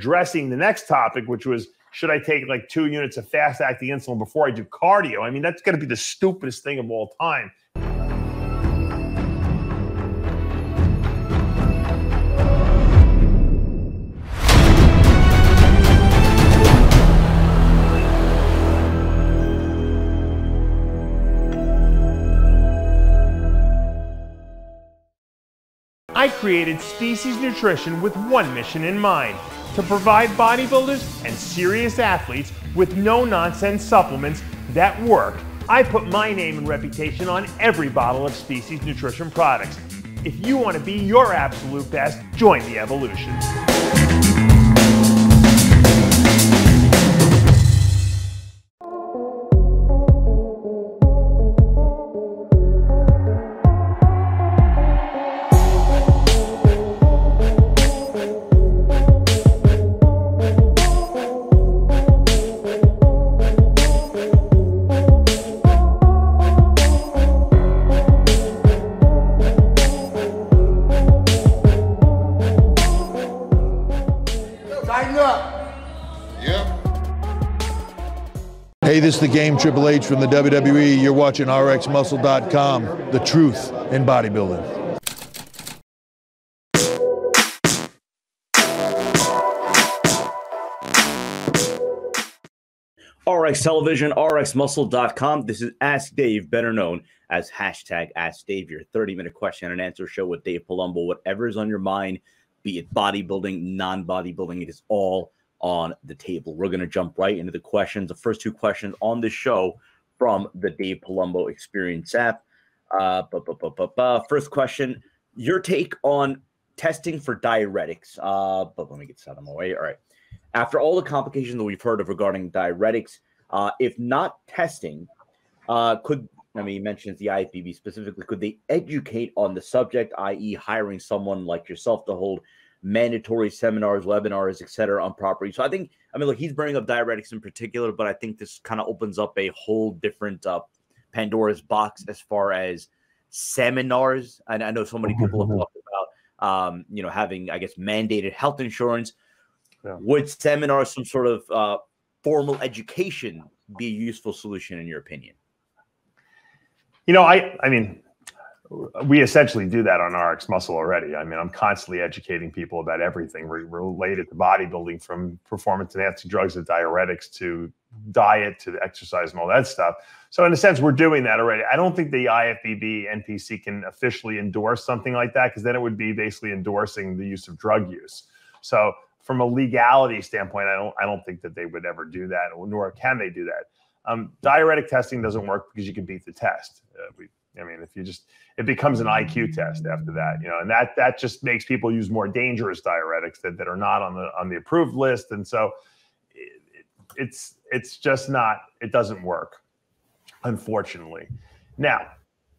addressing the next topic, which was should I take like two units of fast acting insulin before I do cardio? I mean, that's going to be the stupidest thing of all time. I created Species Nutrition with one mission in mind to provide bodybuilders and serious athletes with no nonsense supplements that work. I put my name and reputation on every bottle of Species Nutrition products. If you want to be your absolute best, join the evolution. The game Triple H from the WWE. You're watching RxMuscle.com, the truth in bodybuilding. RX Television, RxMuscle.com. This is Ask Dave, better known as hashtag Ask Dave, your 30 minute question and answer show with Dave Palumbo. Whatever is on your mind, be it bodybuilding, non bodybuilding, it is all on the table. We're going to jump right into the questions. The first two questions on the show from the Dave Palumbo Experience app. Uh, bu- bu- bu- First question Your take on testing for diuretics. Uh, but let me get this out of my way. All right. After all the complications that we've heard of regarding diuretics, uh, if not testing, uh, could I mean, he mentions the IFBB specifically. Could they educate on the subject, i.e., hiring someone like yourself to hold mandatory seminars, webinars, etc., on property? So I think, I mean, look, he's bringing up diuretics in particular, but I think this kind of opens up a whole different uh, Pandora's box as far as seminars. And I know so many people have talked about, um, you know, having, I guess, mandated health insurance. Yeah. Would seminars, some sort of uh, formal education, be a useful solution in your opinion? You know, I I mean, we essentially do that on RX Muscle already. I mean, I'm constantly educating people about everything re- related to bodybuilding, from performance enhancing drugs to diuretics to diet to exercise and all that stuff. So, in a sense, we're doing that already. I don't think the IFBB NPC can officially endorse something like that because then it would be basically endorsing the use of drug use. So, from a legality standpoint, I don't I don't think that they would ever do that, nor can they do that. Um, diuretic testing doesn't work because you can beat the test. Uh, we, I mean, if you just it becomes an IQ test after that, you know, and that that just makes people use more dangerous diuretics that, that are not on the on the approved list, and so it, it's it's just not it doesn't work, unfortunately. Now,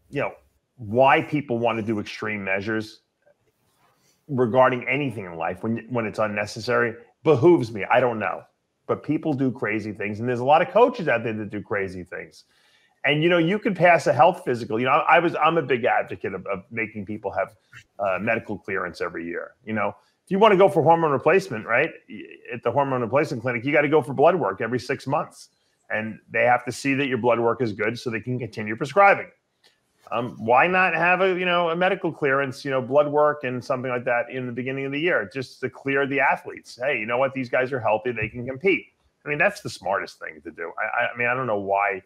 you know, why people want to do extreme measures regarding anything in life when when it's unnecessary behooves me. I don't know, but people do crazy things, and there's a lot of coaches out there that do crazy things. And you know, you can pass a health physical. You know, I was I'm a big advocate of, of making people have uh, medical clearance every year. You know, if you want to go for hormone replacement, right, at the hormone replacement clinic, you got to go for blood work every six months, and they have to see that your blood work is good so they can continue prescribing. Um, why not have a you know a medical clearance, you know, blood work and something like that in the beginning of the year, just to clear the athletes? Hey, you know what? These guys are healthy; they can compete. I mean, that's the smartest thing to do. I, I mean, I don't know why,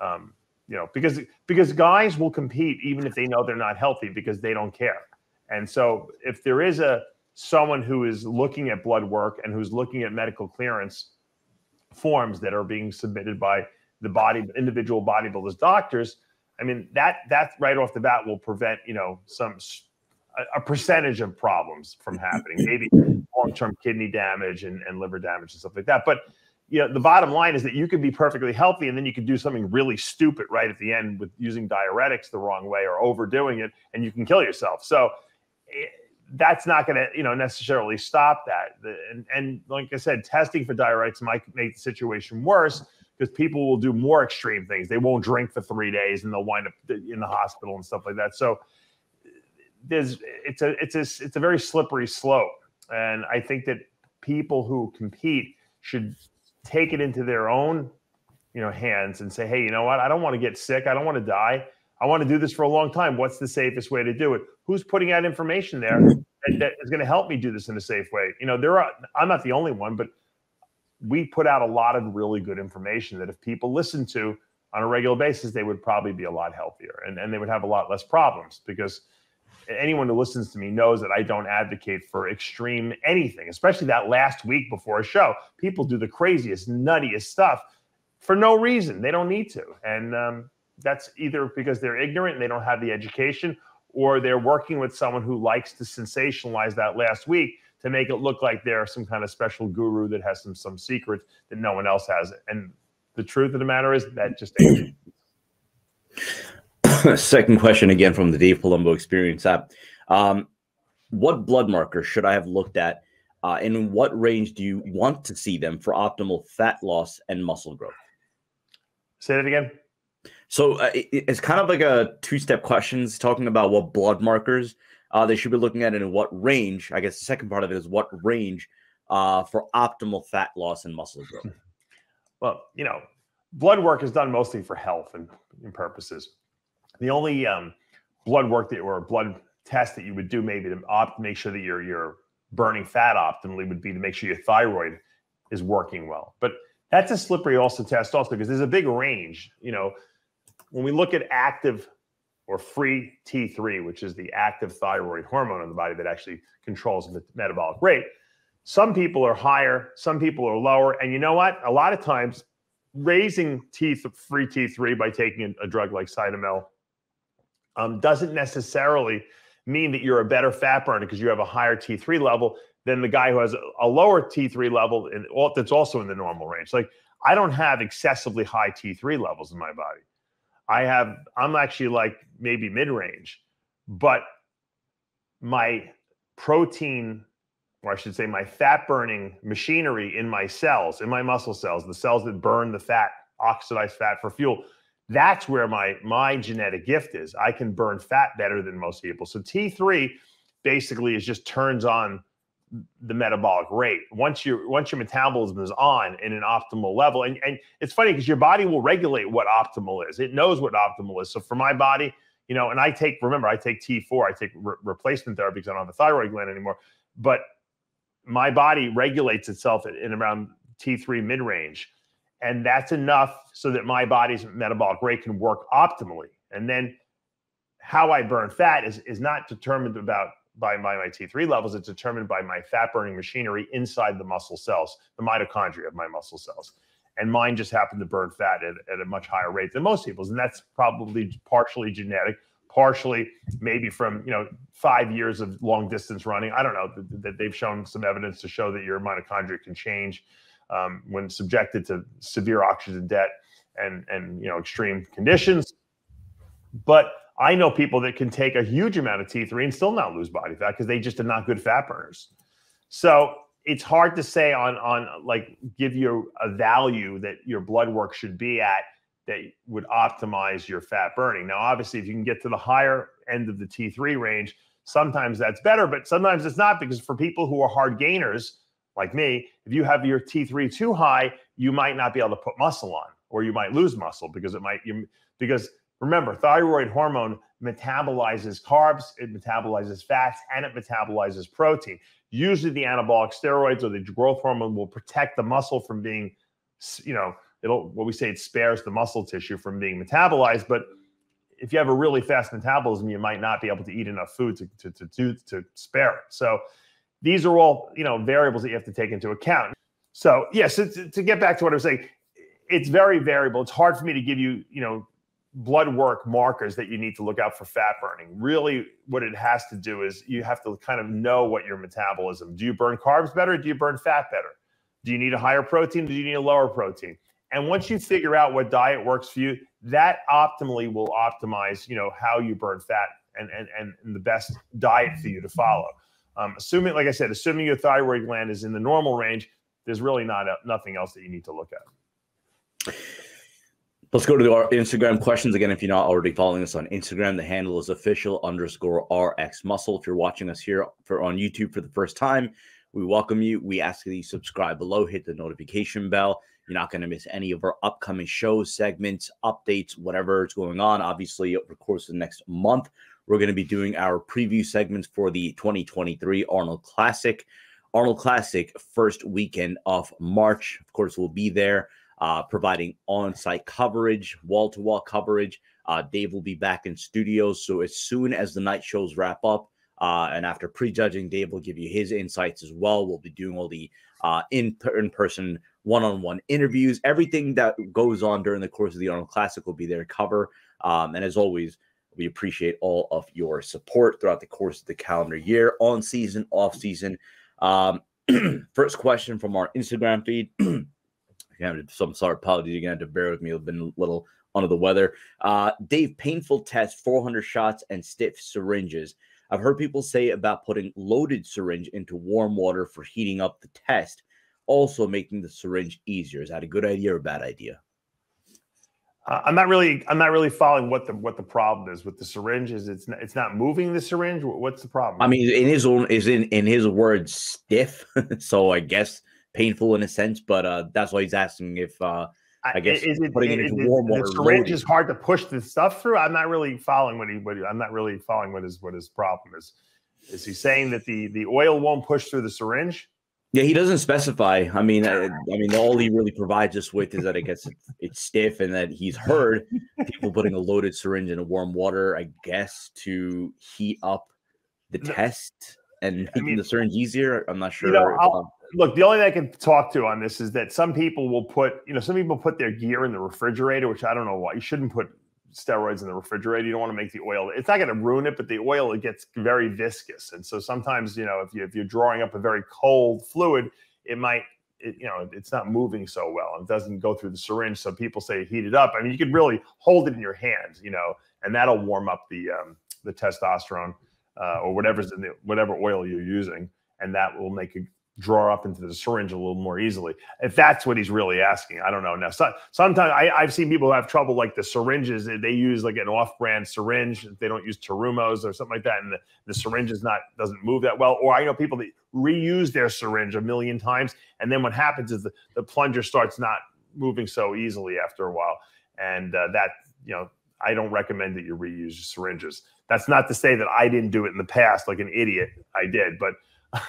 um, you know, because because guys will compete even if they know they're not healthy because they don't care. And so, if there is a someone who is looking at blood work and who's looking at medical clearance forms that are being submitted by the body individual bodybuilders doctors I mean that that right off the bat will prevent you know some a, a percentage of problems from happening, maybe long term kidney damage and, and liver damage and stuff like that. But you know the bottom line is that you could be perfectly healthy and then you could do something really stupid right at the end with using diuretics the wrong way or overdoing it, and you can kill yourself. So. It, that's not going to you know necessarily stop that the, and, and like i said testing for diuretics might make the situation worse because people will do more extreme things. They won't drink for three days and they'll wind up in the hospital and stuff like that. So there's it's a it's a it's a very slippery slope, and I think that people who compete should take it into their own, you know, hands and say, hey, you know what? I don't want to get sick. I don't want to die. I want to do this for a long time. What's the safest way to do it? Who's putting out information there mm-hmm. that, that is going to help me do this in a safe way? You know, there are. I'm not the only one, but we put out a lot of really good information that if people listen to on a regular basis, they would probably be a lot healthier and, and they would have a lot less problems because anyone who listens to me knows that I don't advocate for extreme anything, especially that last week before a show. People do the craziest, nuttiest stuff for no reason. They don't need to. And um, that's either because they're ignorant and they don't have the education, or they're working with someone who likes to sensationalize that last week to make it look like they're some kind of special guru that has some some secret that no one else has. And the truth of the matter is that just ain't. Second question again from the Dave Palumbo Experience app. Um, what blood markers should I have looked at? Uh, and in what range do you want to see them for optimal fat loss and muscle growth? Say that again. So uh, it, it's kind of like a two-step questions talking about what blood markers uh, they should be looking at and in what range. I guess the second part of it is what range uh, for optimal fat loss and muscle growth. Well, you know, blood work is done mostly for health and, and purposes. The only um, blood work that or blood test that you would do maybe to opt make sure that you're you're burning fat optimally would be to make sure your thyroid is working well. But that's a slippery also test also because there's a big range. You know, when we look at active or free T3, which is the active thyroid hormone in the body that actually controls the metabolic rate, some people are higher, some people are lower. And you know what? A lot of times, raising T free T3 by taking a drug like Cytomel um, doesn't necessarily mean that you're a better fat burner because you have a higher T3 level than the guy who has a lower T3 level and that's also in the normal range. Like I don't have excessively high T3 levels in my body. I have I'm actually like maybe mid-range, but my protein or I should say my fat burning machinery in my cells, in my muscle cells, the cells that burn the fat, oxidized fat for fuel, that's where my my genetic gift is. I can burn fat better than most people. So T3 basically is just turns on the metabolic rate. Once your once your metabolism is on in an optimal level, and, and it's funny because your body will regulate what optimal is. It knows what optimal is. So for my body, you know, and I take remember I take T4, I take re- replacement therapy because I don't have a thyroid gland anymore. But my body regulates itself in, in around T3 mid range. And that's enough so that my body's metabolic rate can work optimally. And then how I burn fat is, is not determined about by my, my T3 levels. It's determined by my fat burning machinery inside the muscle cells, the mitochondria of my muscle cells. And mine just happen to burn fat at, at a much higher rate than most people's. And that's probably partially genetic, partially maybe from, you know, five years of long distance running. I don't know that, that they've shown some evidence to show that your mitochondria can change um, when subjected to severe oxygen debt and and you know extreme conditions. But I know people that can take a huge amount of T3 and still not lose body fat because they just are not good fat burners. So it's hard to say on on like give you a value that your blood work should be at that would optimize your fat burning. Now, obviously, if you can get to the higher end of the T3 range, sometimes that's better, but sometimes it's not because for people who are hard gainers, like me, if you have your T3 too high, you might not be able to put muscle on, or you might lose muscle because it might you because remember, thyroid hormone metabolizes carbs, it metabolizes fats, and it metabolizes protein. Usually, the anabolic steroids or the growth hormone will protect the muscle from being, you know, it'll what we say it spares the muscle tissue from being metabolized, but if you have a really fast metabolism, you might not be able to eat enough food to to to, to, to spare it. So these are all you know variables that you have to take into account. So yes, yeah, so to, to get back to what I was saying, it's very variable. It's hard for me to give you you know blood work markers that you need to look out for fat burning. Really, what it has to do is you have to kind of know what your metabolism. Do you burn carbs better? do you burn fat better? Do you need a higher protein? Do you need a lower protein? And once you figure out what diet works for you, that optimally will optimize, you know, how you burn fat and and and the best diet for you to follow. Um, assuming, like I said, assuming your thyroid gland is in the normal range, there's really not a, nothing else that you need to look at. Let's go to our Instagram questions again. If you're not already following us on Instagram, the handle is official underscore RX muscle. If you're watching us here for on YouTube for the first time, We welcome you. We ask that you subscribe below, hit the notification bell. You're not going to miss any of our upcoming shows, segments, updates, whatever is going on. Obviously, over the course of the next month, we're going to be doing our preview segments for the 2023 Arnold Classic. Arnold Classic, first weekend of March. Of course, we'll be there uh, providing on site coverage, wall to wall coverage. Uh, Dave will be back in studios. So as soon as the night shows wrap up, uh, and after prejudging, Dave will give you his insights as well. We'll be doing all the uh, in in person one on one interviews. Everything that goes on during the course of the Arnold Classic will be there to cover. Um, and as always, we appreciate all of your support throughout the course of the calendar year, on season, off season. Um, first question from our Instagram feed. some sorry apologies. Have to bear with me. I've been a little under the weather. Uh, Dave, painful test, 400 shots and stiff syringes. I've heard people say about putting loaded syringe into warm water for heating up the test, also making the syringe easier. Is that a good idea or a bad idea? Uh, I'm not really I'm not really following what the what the problem is with the syringe. Is it's not, it's not moving the syringe? What's the problem? I mean, in his own is in in his words stiff, so I guess painful in a sense. But uh, that's why he's asking if uh, I guess is it, putting it into warm water. The syringe loading. is hard to push the stuff through. I'm not really following what he. What he I'm not really following what his what his problem is. Is he saying that the the oil won't push through the syringe? Yeah, he doesn't specify. I mean, I, I, mean, all he really provides us with is that it gets it's stiff, and that he's heard people putting a loaded syringe in a warm water, I guess, to heat up the test and making I mean, the syringe easier. I'm not sure. You know, look, the only thing I can talk to on this is that some people will put, you know, some people put their gear in the refrigerator, which I don't know why. You shouldn't put steroids in the refrigerator. You don't want to make the oil. It's not going to ruin it, but the oil it gets very viscous, and so sometimes you know if you if you're drawing up a very cold fluid, it might. It, you know, it's not moving so well. And it doesn't go through the syringe. So people say heat it up. I mean, you could really hold it in your hand, you know, and that'll warm up the um, the testosterone uh, or whatever's in the whatever oil you're using, and that will make it draw up into the syringe a little more easily. If that's what he's really asking, I don't know. Now, so, sometimes I, have seen people who have trouble like the syringes. They use like an off-brand syringe. They don't use Terumos or something like that, and the, the syringe is not doesn't move that well. Or I know people that reuse their syringe a million times, and then what happens is the, the plunger starts not moving so easily after a while, and uh, that you know I don't recommend that you reuse your syringes. That's not to say that I didn't do it in the past like an idiot. I did, but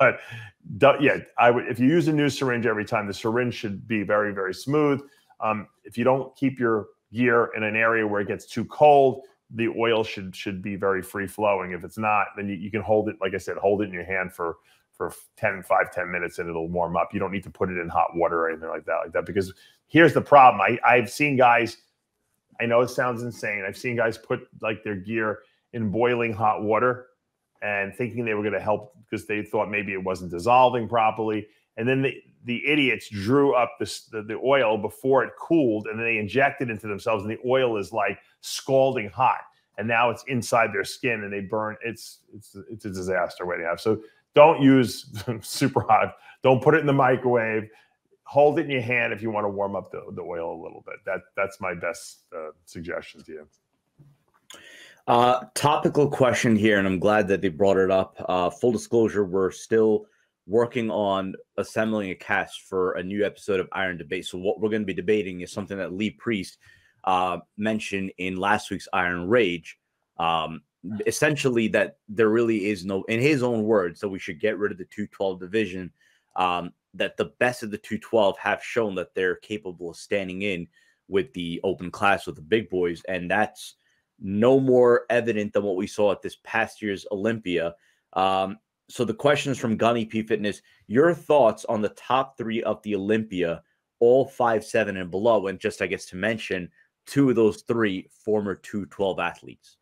but yeah, I would if you use a new syringe every time, the syringe should be very very smooth. Um, if you don't keep your gear in an area where it gets too cold, the oil should should be very free flowing. If it's not, then you, you can hold it, like I said, hold it in your hand for for 10, 5, 10 minutes and it'll warm up. You don't need to put it in hot water or anything like that, like that. Because here's the problem. I, I've seen guys, I know it sounds insane. I've seen guys put like their gear in boiling hot water and thinking they were going to help because they thought maybe it wasn't dissolving properly. And then the, the idiots drew up this, the, the oil before it cooled and then they injected it into themselves, and the oil is like scalding hot. And now it's inside their skin and they burn. It's it's it's a disaster waiting to have. So don't use super hot. Don't put it in the microwave. Hold it in your hand if you want to warm up the, the oil a little bit. That that's my best uh, suggestion to you. Uh, topical question here, and I'm glad that they brought it up. Uh, full disclosure, we're still working on assembling a cast for a new episode of Iron Debate. So, what we're going to be debating is something that Lee Priest uh, mentioned in last week's Iron Rage. Um, essentially, that there really is no, in his own words, that we should get rid of the 212 division. Um, that the best of the 212 have shown that they're capable of standing in with the open class with the big boys, and that's no more evident than what we saw at this past year's Olympia. Um, so the question is from Gunny P Fitness. Your thoughts on the top three of the Olympia, all five seven and below, and just I guess to mention two of those three former two twelve athletes.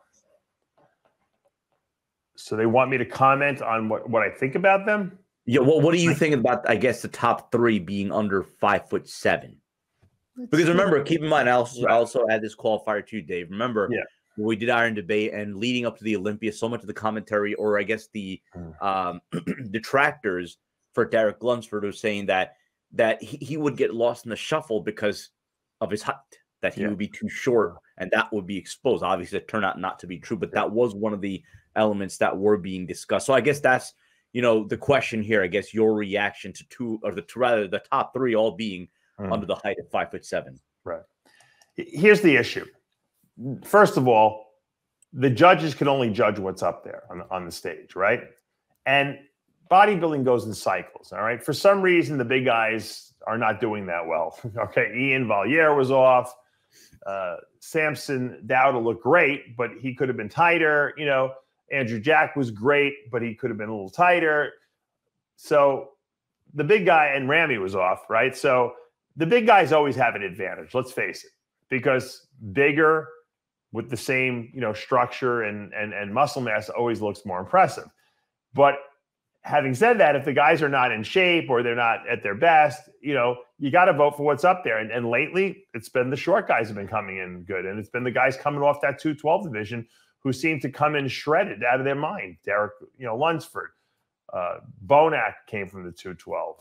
So they want me to comment on what what I think about them. Yeah. Well, what do you think about? I guess the top three being under five foot seven. Because remember, keep in mind, I also, I also add this qualifier too, Dave. Remember, yeah we did Iron Debate and leading up to the Olympia, so much of the commentary, or I guess the mm. um, detractors for Derek Lunsford was saying that that he, he, would get lost in the shuffle because of his height, that he yeah. would be too short and that would be exposed. Obviously, it turned out not to be true, but that was one of the elements that were being discussed. So I guess that's you know, the question here, I guess, your reaction to two or the to rather the top three all being mm. under the height of five foot seven. Right. Here's the issue. First of all, the judges can only judge what's up there on, on the stage, right? And bodybuilding goes in cycles. All right. For some reason, the big guys are not doing that well. okay. Iain Valliere was off. Uh, Samson Dauda looked great, but he could have been tighter. You know, Andrew Jack was great, but he could have been a little tighter. So the big guy and Ramy was off, right? So the big guys always have an advantage. Let's face it, because bigger with the same you know structure and and and muscle mass always looks more impressive. But having said that, if the guys are not in shape or they're not at their best, you know, you got to vote for what's up there. And, and lately, it's been the short guys have been coming in good, and it's been the guys coming off that 212 division who seem to come in shredded out of their mind. Derek, you know, Lunsford, uh, Bonac came from the 212.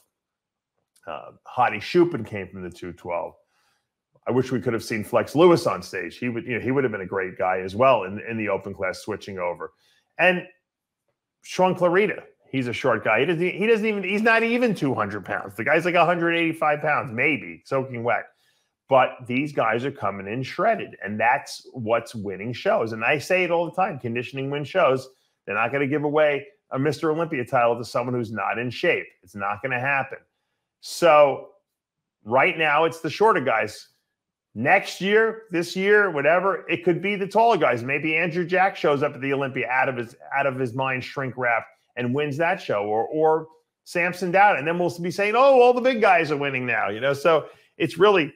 Uh, Hadi Choopan came from the 212. I wish we could have seen Flex Lewis on stage. He would, you know, he would have been a great guy as well in, in the open class switching over. And Shaun Clarida, he's a short guy. He doesn't, he doesn't even, he's not even 200 pounds. The guy's like 185 pounds, maybe soaking wet. But these guys are coming in shredded, and that's what's winning shows. And I say it all the time conditioning wins shows. They're not going to give away a Mr. Olympia title to someone who's not in shape. It's not going to happen. So right now, it's the shorter guys. Next year, this year, whatever, it could be the taller guys. Maybe Andrew Jack shows up at the Olympia out of his out of his mind, shrink wrap, and wins that show, or or Samson down, and then we'll be saying, "Oh, all the big guys are winning now." You know, so it's really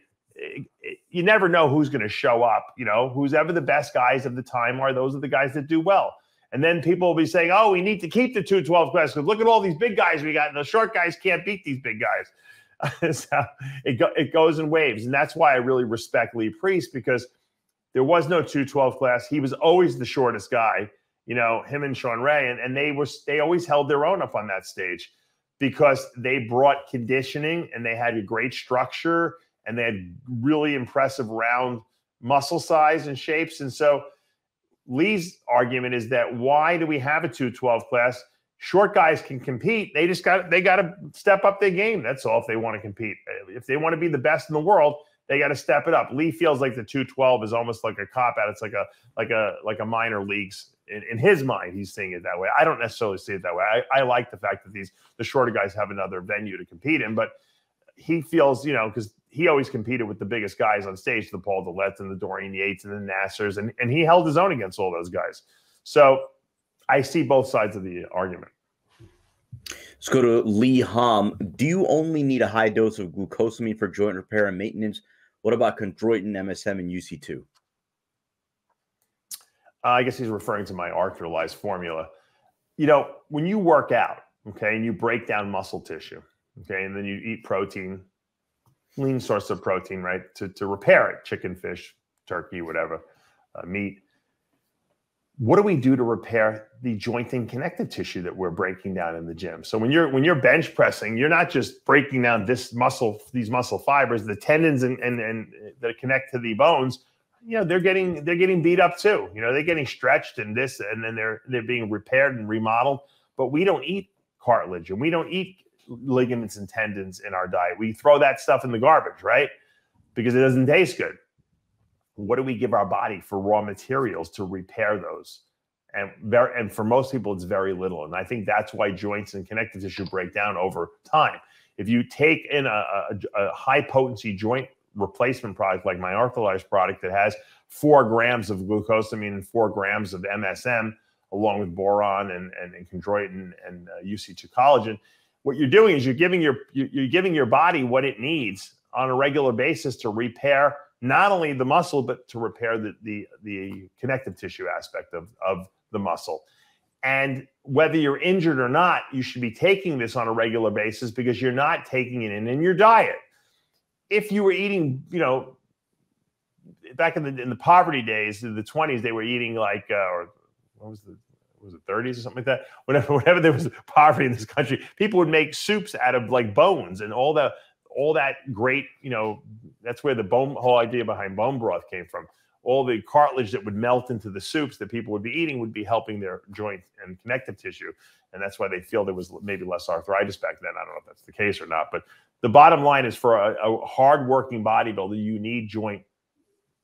you never know who's going to show up. You know, who's ever the best guys of the time are those are the guys that do well. And then people will be saying, "Oh, we need to keep the 212 class because look at all these big guys we got, and the short guys can't beat these big guys." so it go, it goes in waves, and that's why I really respect Lee Priest because there was no 212 class. He was always the shortest guy. You know, him and Shawn Ray, and, and they were they always held their own up on that stage because they brought conditioning and they had a great structure and they had really impressive round muscle size and shapes. And so Lee's argument is that why do we have a 212 class? Short guys can compete. They just got they got to step up their game. That's all if they want to compete. If they want to be the best in the world, they got to step it up. Lee feels like the 212 is almost like a cop out. It's like a like a like a minor leagues in, in, his mind. He's seeing it that way. I don't necessarily see it that way. I, I like the fact that these the shorter guys have another venue to compete in, but he feels you know because he always competed with the biggest guys on stage, the Paul Dilletts and the Dorian Yates and the Nassers, and, and he held his own against all those guys. So I see both sides of the argument. Let's go to Lee Hom. Do you only need a high dose of glucosamine for joint repair and maintenance? What about chondroitin, MSM, and UC2? Uh, I guess he's referring to my Arthrolyze formula. You know, when you work out, okay, and you break down muscle tissue, okay, and then you eat protein, lean source of protein, right? To, to repair it, chicken, fish, turkey, whatever, uh, meat. What do we do to repair the joint and connective tissue that we're breaking down in the gym? So when you're when you're bench pressing, you're not just breaking down this muscle, these muscle fibers, the tendons and and, and that connect to the bones. You know they're getting they're getting beat up too. You know they're getting stretched and this, and then they're they're being repaired and remodeled. But we don't eat cartilage and we don't eat ligaments and tendons in our diet. We throw that stuff in the garbage, right? Because it doesn't taste good. What do we give our body for raw materials to repair those? And very, and for most people, it's very little. And I think that's why joints and connective tissue break down over time. If you take in a, a, a high potency joint replacement product like my Arthrolyze product that has four grams of glucosamine and four grams of MSM, along with boron and, and, and chondroitin and uh, UC2 collagen, what you're doing is you're giving your you're giving your body what it needs on a regular basis to repair not only the muscle but to repair the the, the connective tissue aspect of of the muscle. And whether you're injured or not you should be taking this on a regular basis because you're not taking it in in your diet. If you were eating you know back in the in the poverty days in the 20s they were eating like uh, or what was the was it 30s or something like that? Whenever whenever there was poverty in this country, people would make soups out of like bones and all the all that great, you know, that's where the bone whole idea behind bone broth came from. all the cartilage that would melt into the soups that people would be eating would be helping their joint and connective tissue. And that's why they feel there was maybe less arthritis back then. I don't know if that's the case or not. But the bottom line is for a, a hardworking bodybuilder, you need joint,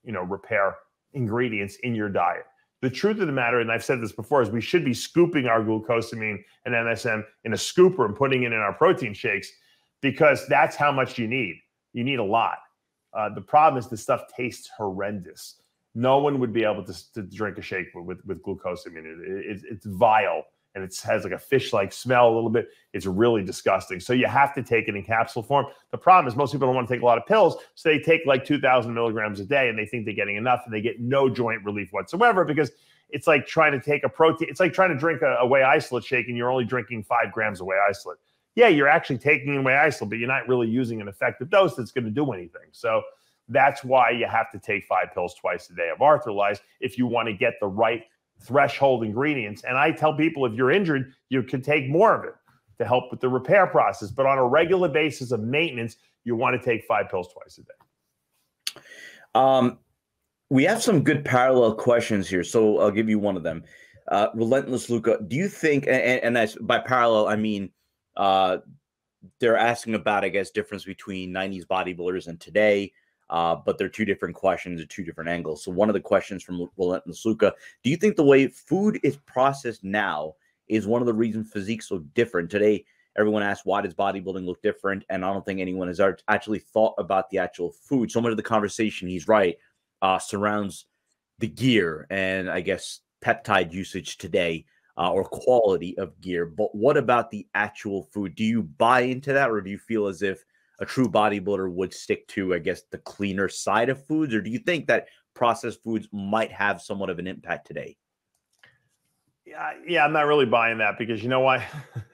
you know, repair ingredients in your diet. The truth of the matter, and I've said this before, is we should be scooping our glucosamine and MSM in a scooper and putting it in our protein shakes because that's how much you need. You need a lot. Uh, the problem is the stuff tastes horrendous. No one would be able to, to drink a shake with, with glucosamine. It, it, it's vile and it has like a fish-like smell a little bit. It's really disgusting. So you have to take it in capsule form. The problem is most people don't want to take a lot of pills, so they take like 2,000 milligrams a day, and they think they're getting enough, and they get no joint relief whatsoever because it's like trying to take a protein. It's like trying to drink a, a whey isolate shake, and you're only drinking five grams of whey isolate. Yeah, you're actually taking away isolate, but you're not really using an effective dose that's going to do anything. So that's why you have to take five pills twice a day of Arthrolyze if you want to get the right threshold ingredients. And I tell people if you're injured, you can take more of it to help with the repair process. But on a regular basis of maintenance, you want to take five pills twice a day. Um, we have some good parallel questions here, so I'll give you one of them. Uh, Relentless Luca, do you think, and, and that's by parallel, I mean, uh, they're asking about, I guess, difference between 90s bodybuilders and today. Uh, but they're two different questions at two different angles. So one of the questions from Relentless Luca, do you think the way food is processed now is one of the reasons physique's so different? Today, everyone asks, why does bodybuilding look different? And I don't think anyone has actually thought about the actual food. So much of the conversation, he's right, uh, surrounds the gear and I guess peptide usage today uh, or quality of gear. But what about the actual food? Do you buy into that or do you feel as if a true bodybuilder would stick to, I guess, the cleaner side of foods? Or do you think that processed foods might have somewhat of an impact today? Yeah, yeah, I'm not really buying that because you know why?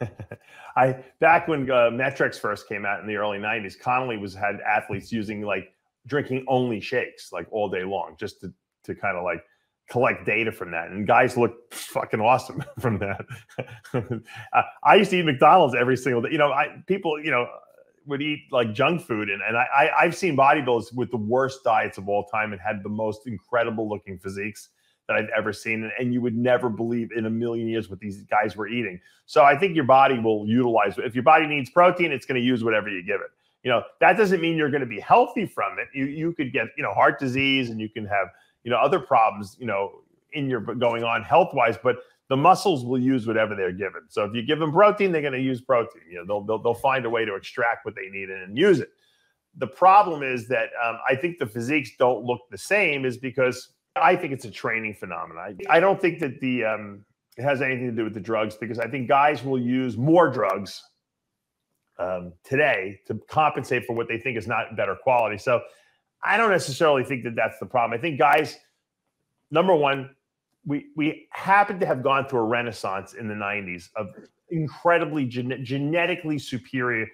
I back when uh, Met-Rx first came out in the early '90s, Connelly was had athletes using like drinking only shakes like all day long just to to kind of like collect data from that. And guys look fucking awesome from that. I used to eat McDonald's every single day. You know, I people, you know, would eat like junk food, and and I, I have seen bodybuilders with the worst diets of all time and had the most incredible looking physiques that I've ever seen, and, and you would never believe in a million years what these guys were eating. So I think your body will utilize if your body needs protein, it's going to use whatever you give it. You know that doesn't mean you're going to be healthy from it. You you could get you know heart disease, and you can have you know other problems you know in your going on health wise, but the muscles will use whatever they're given. So if you give them protein, they're going to use protein. You know, they'll, they'll, they'll find a way to extract what they need and use it. The problem is that um, I think the physiques don't look the same is because I think it's a training phenomenon. I, I don't think that the um, it has anything to do with the drugs because I think guys will use more drugs um, today to compensate for what they think is not better quality. So I don't necessarily think that that's the problem. I think guys, number one, we we happen to have gone through a renaissance in the 90s of incredibly gen- genetically superior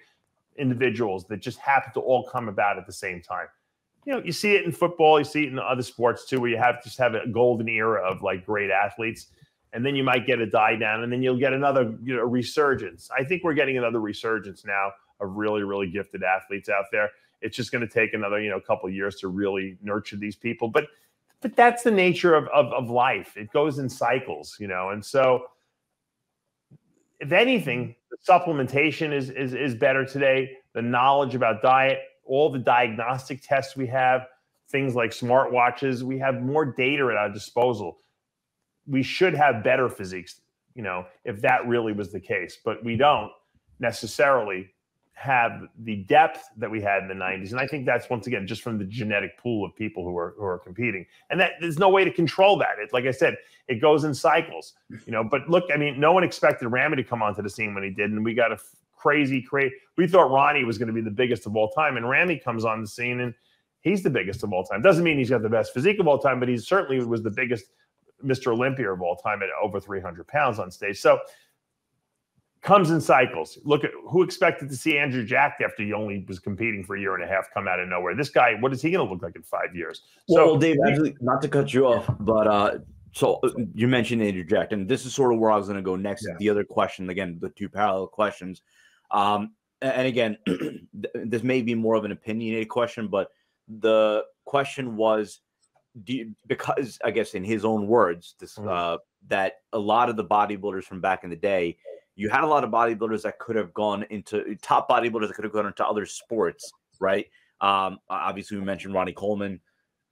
individuals that just happen to all come about at the same time. You know, you see it in football, you see it in other sports too, where you have just have a golden era of like great athletes, and then you might get a die down, and then you'll get another you know resurgence. I think we're getting another resurgence now of really really gifted athletes out there. It's just going to take another you know couple years to really nurture these people, but but that's the nature of, of, of life. It goes in cycles, you know. And so, if anything, supplementation is, is, is better today. The knowledge about diet, all the diagnostic tests we have, things like smartwatches, we have more data at our disposal. We should have better physiques, you know, if that really was the case, but we don't necessarily have the depth that we had in the 90s and i think that's once again just from the genetic pool of people who are who are competing. And that there's no way to control that. It like i said it goes in cycles you know but look i mean no one expected ramy to come onto the scene when he did. And we got a crazy crazy we thought ronnie was going to be the biggest of all time. And ramy comes on the scene and he's the biggest of all time. Doesn't mean he's got the best physique of all time but he certainly was the biggest mr olympia of all time at over 300 pounds on stage. So comes in cycles. Look at who expected to see Andrew Jack after he only was competing for a year and a half come out of nowhere. This guy, what is he going to look like in five years? Well, so, Dave, actually, not to cut you off, but uh, so uh, you mentioned Andrew Jack, and this is sort of where I was going to go next. Yeah. The other question, again, the two parallel questions. Um, and again, this may be more of an opinionated question, but the question was you, because I guess in his own words, this Mhm. uh, that a lot of the bodybuilders from back in the day, you had a lot of bodybuilders that could have gone into top bodybuilders that could have gone into other sports, right? Um, obviously, we mentioned Ronnie Coleman.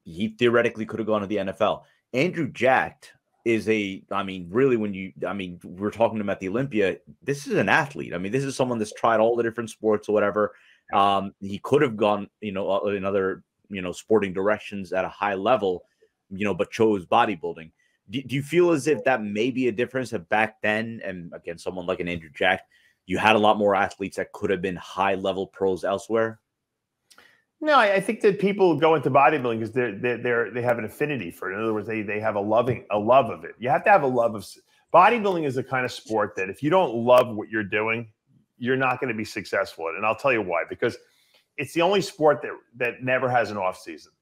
He theoretically could have gone to the NFL. Andrew Jacked is a, I mean, really, when you, I mean, we're talking about the Olympia. This is an athlete. I mean, this is someone that's tried all the different sports or whatever. Um, he could have gone, you know, uh, in other, you know, sporting directions at a high level, you know, but chose bodybuilding. Do, do you feel as if that may be a difference that back then, and again, someone like an Andrew Jack, you had a lot more athletes that could have been high level pros elsewhere? No, I, I think that people go into bodybuilding because they're, they're they're they have an affinity for it. In other words, they they have a loving a love of it. You have to have a love of bodybuilding is a kind of sport that if you don't love what you're doing, you're not going to be successful at it. And I'll tell you why. Because it's the only sport that that never has an off season.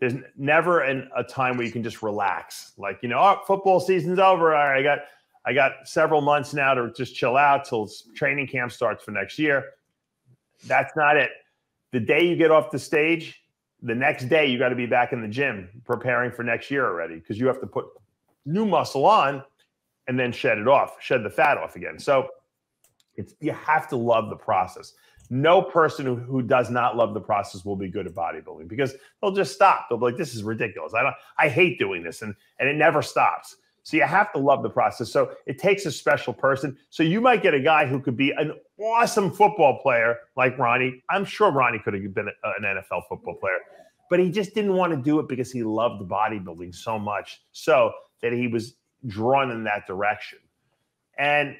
There's never an, a time where you can just relax. Like you know, oh, football season's over. All right, I got I got several months now to just chill out till training camp starts for next year. That's not it the day you get off the stage, the next day you got to be back in the gym preparing for next year already because you have to put new muscle on and then shed it off, shed the fat off again. So it's you have to love the process. No person who, who does not love the process will be good at bodybuilding because they'll just stop. They'll be like, this is ridiculous. I don't I hate doing this. And and it never stops. So you have to love the process. So it takes a special person. So you might get a guy who could be an awesome football player like Ronnie. I'm sure Ronnie could have been an NFL football player, but he just didn't want to do it because he loved bodybuilding so much, so that he was drawn in that direction. And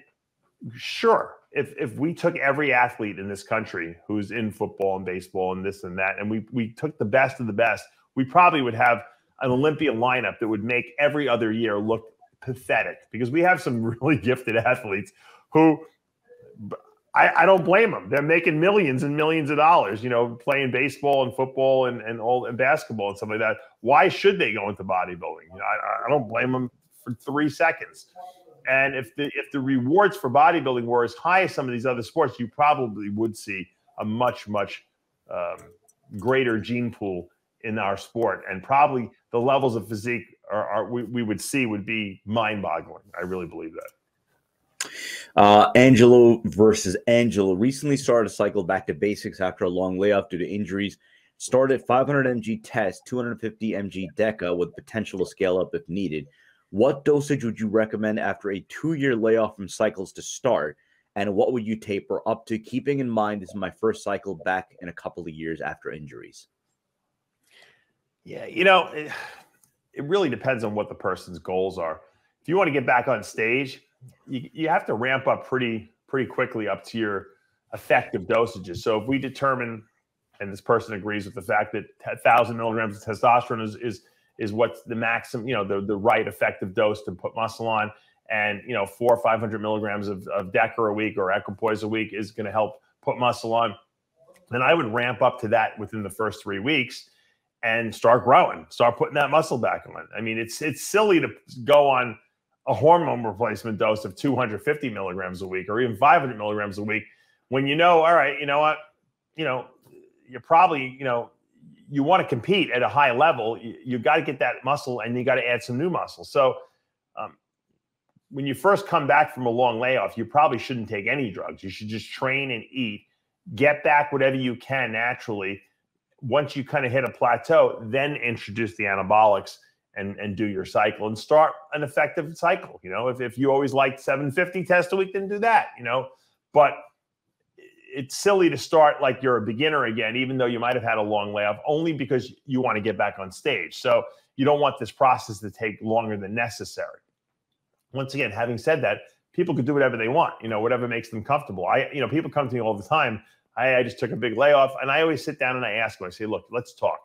sure, if if we took every athlete in this country who's in football and baseball and this and that, and we we took the best of the best, we probably would have an Olympian lineup that would make every other year look pathetic because we have some really gifted athletes who I, I don't blame them. They're making millions and millions of dollars, you know, playing baseball and football and, and all and basketball and stuff like that. Why should they go into bodybuilding? You know, I, I don't blame them for three seconds. And if the if the rewards for bodybuilding were as high as some of these other sports, you probably would see a much much um, greater gene pool in our sport, and probably the levels of physique are, are we, we would see would be mind boggling. I really believe that. Uh, Angelo versus Angelo recently started to cycle back to basics after a long layoff due to injuries. Started 500 mg test, 250 mg DECA with potential to scale up if needed. What dosage would you recommend after a two year layoff from cycles to start? And what would you taper up to, keeping in mind this is my first cycle back in a couple of years after injuries? Yeah, you know, it, it really depends on what the person's goals are. If you want to get back on stage, you, you have to ramp up pretty pretty quickly up to your effective dosages. So if we determine, and this person agrees with the fact that thousand milligrams of testosterone is is is what's the maximum, you know, the the right effective dose to put muscle on, and you know, four or five hundred milligrams of, of Deca a week or Equipoise a week is going to help put muscle on. Then I would ramp up to that within the first three weeks and start growing, start putting that muscle back on. I mean, it's it's silly to go on a hormone replacement dose of 250 milligrams a week or even 500 milligrams a week when you know, all right, you know what, you know, you're probably, you know, you want to compete at a high level. You, you got to get that muscle and you got to add some new muscle. So um, when you first come back from a long layoff, you probably shouldn't take any drugs. You should just train and eat, get back whatever you can naturally once you kind of hit a plateau, then introduce the anabolics and, and do your cycle and start an effective cycle. You know, if, if you always liked 750 tests a week, then do that, you know. But it's silly to start like you're a beginner again, even though you might have had a long layoff, only because you want to get back on stage. So you don't want this process to take longer than necessary. Once again, having said that, people can do whatever they want, you know, whatever makes them comfortable. I, you know, people come to me all the time I, I just took a big layoff, and I always sit down and I ask them. I say, "Look, let's talk.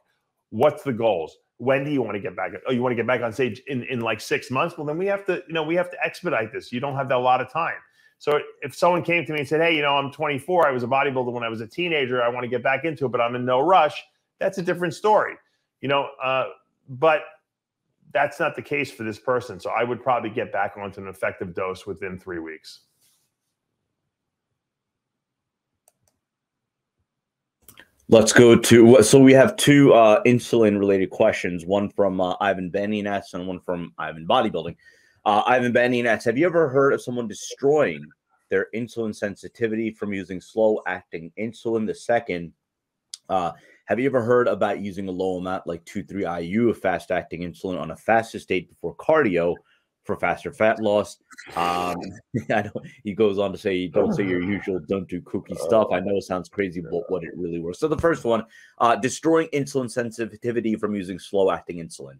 What's the goals? When do you want to get back? Oh, you want to get back on stage in in like six months? Well, then we have to, you know, we have to expedite this. You don't have that a lot of time. So if someone came to me and said, "Hey, you know, I'm 24. I was a bodybuilder when I was a teenager. I want to get back into it, but I'm in no rush," that's a different story, you know. Uh, but that's not the case for this person. So I would probably get back onto an effective dose within three weeks. Let's go to so we have two uh, insulin related questions. One from uh, Ivan Benines and one from Ivan Bodybuilding. Uh, Ivan Benines, have you ever heard of someone destroying their insulin sensitivity from using slow acting insulin? The second, uh, have you ever heard about using a low amount like two three IU of fast acting insulin on a faster state before cardio? for faster fat loss. Um, he goes on to say, "Don't say your usual, don't do kooky stuff." I know it sounds crazy, but what it really works. So the first one, uh, destroying insulin sensitivity from using slow-acting insulin.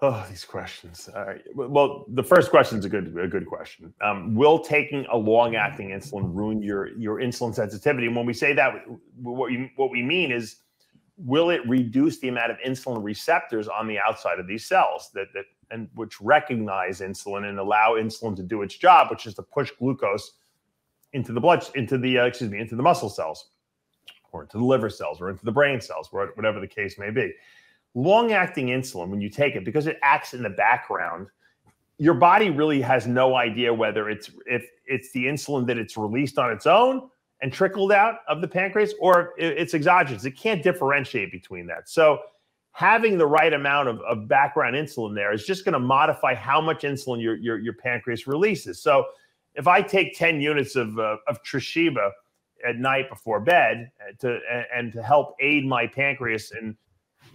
Oh, these questions. All right. Well, the first question is a good a good question. Um, will taking a long-acting insulin ruin your your insulin sensitivity? And when we say that, what we what we mean is, will it reduce the amount of insulin receptors on the outside of these cells that that and which recognize insulin and allow insulin to do its job, which is to push glucose into the blood, into the uh, excuse me, into the muscle cells, or into the liver cells, or into the brain cells, whatever the case may be. Long-acting insulin, when you take it, because it acts in the background, your body really has no idea whether it's if it's the insulin that it's released on its own and trickled out of the pancreas, or it's exogenous. It can't differentiate between that. So having the right amount of, of background insulin there is just going to modify how much insulin your, your, your pancreas releases. So if I take 10 units of, uh, of Tresiba at night before bed uh, to, and, and to help aid my pancreas and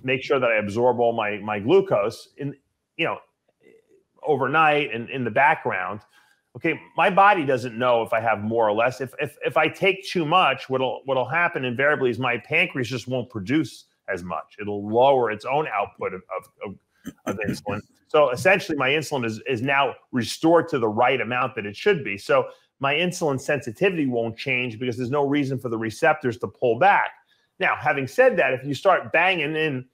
make sure that I absorb all my, my glucose in, you know, overnight and in the background, okay, my body doesn't know if I have more or less. If, if, if I take too much, what'll, what'll happen invariably is my pancreas just won't produce as much. It'll lower its own output of, of, of, insulin. So essentially, my insulin is, is now restored to the right amount that it should be. So my insulin sensitivity won't change because there's no reason for the receptors to pull back. Now, having said that, if you start banging in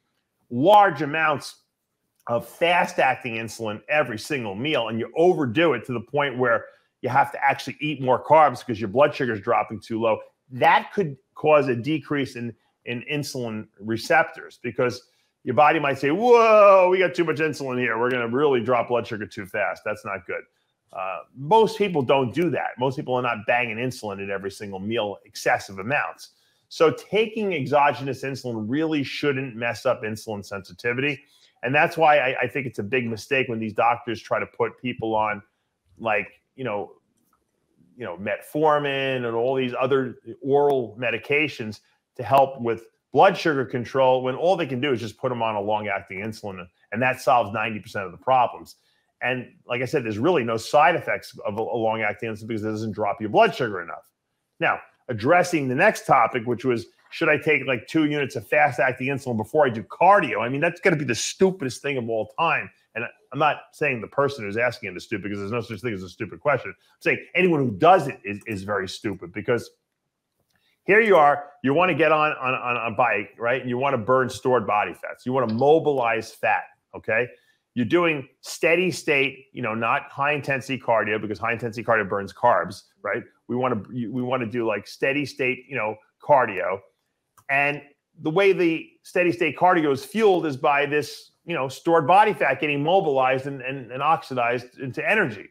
large amounts of fast acting insulin every single meal and you overdo it to the point where you have to actually eat more carbs because your blood sugar is dropping too low, that could cause a decrease in in insulin receptors because your body might say, Whoa, we got too much insulin here. We're going to really drop blood sugar too fast. That's not good. Uh, most people don't do that. Most people are not banging insulin at every single meal, excessive amounts. So, taking exogenous insulin really shouldn't mess up insulin sensitivity. And that's why I, I think it's a big mistake when these doctors try to put people on, like, you know, you know, metformin and all these other oral medications to help with blood sugar control when all they can do is just put them on a long acting insulin and that solves 90% of the problems. And like I said, there's really no side effects of a, long acting insulin because it doesn't drop your blood sugar enough. Now, addressing the next topic, which was should I take like two units of fast acting insulin before I do cardio? I mean, that's going to be the stupidest thing of all time. And I'm not saying the person who's asking it is stupid because there's no such thing as a stupid question. I'm saying anyone who does it is, is very stupid because here you are, you want to get on, on, on a bike, right? And you want to burn stored body fats. You want to mobilize fat, okay? You're doing steady state, you know, not high intensity cardio because high intensity cardio burns carbs, right? We want to we want to do like steady state, you know, cardio. And the way the steady state cardio is fueled is by this, you know, stored body fat getting mobilized and, and, and oxidized into energy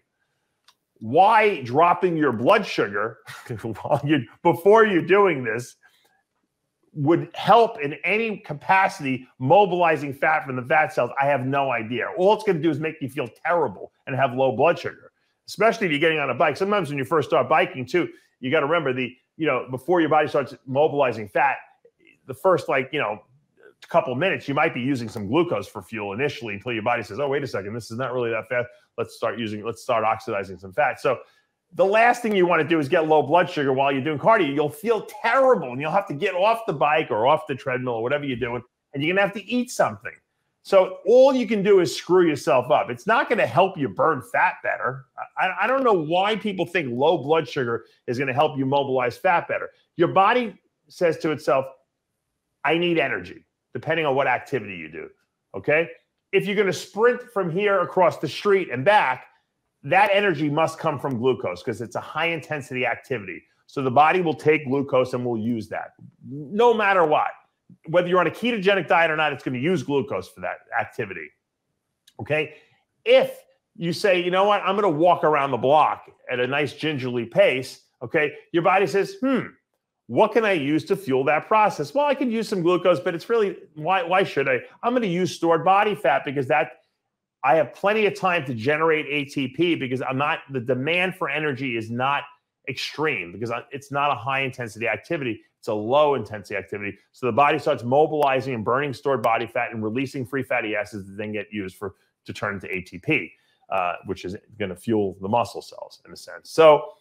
why dropping your blood sugar while you before you're doing this would help in any capacity mobilizing fat from the fat cells i have no idea all it's going to do is make you feel terrible and have low blood sugar especially if you're getting on a bike sometimes when you first start biking too you got to remember the you know before your body starts mobilizing fat the first like you know couple minutes, you might be using some glucose for fuel initially until your body says, "Oh, wait a second, this is not really that fast. Let's start using, let's start oxidizing some fat." So the last thing you want to do is get low blood sugar while you're doing cardio. You'll feel terrible, and you'll have to get off the bike or off the treadmill or whatever you're doing, and you're gonna have to eat something. So all you can do is screw yourself up. It's not going to help you burn fat better. I, I don't know why people think low blood sugar is going to help you mobilize fat better. Your body says to itself, "I need energy." depending on what activity you do. Okay. If you're going to sprint from here across the street and back, that energy must come from glucose because it's a high intensity activity. So the body will take glucose and will use that no matter what. Whether you're on a ketogenic diet or not, it's going to use glucose for that activity. Okay. If you say, you know what, I'm going to walk around the block at a nice gingerly pace, okay, your body says, hmm, what can I use to fuel that process? Well, I could use some glucose, but it's really why why should I? I'm going to use stored body fat because that I have plenty of time to generate ATP because I'm not the demand for energy is not extreme because it's not a high intensity activity. It's a low intensity activity. So the body starts mobilizing and burning stored body fat and releasing free fatty acids that then get used for to turn into ATP, uh, which is going to fuel the muscle cells in a sense. So,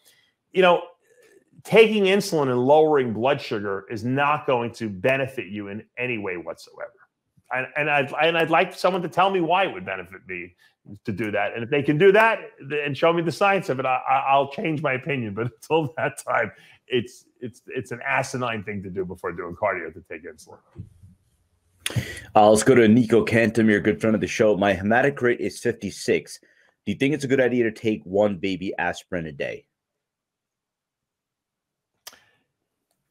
you know, taking insulin and lowering blood sugar is not going to benefit you in any way whatsoever. And, and I'd and I'd like someone to tell me why it would benefit me to do that. And if they can do that and show me the science of it, I, will change my opinion. But until that time, it's it's it's an asinine thing to do before doing cardio to take insulin. Uh, let's go to Nico Cantamir, good friend of the show. My hematocrit is 56. Do you think it's a good idea to take one baby aspirin a day?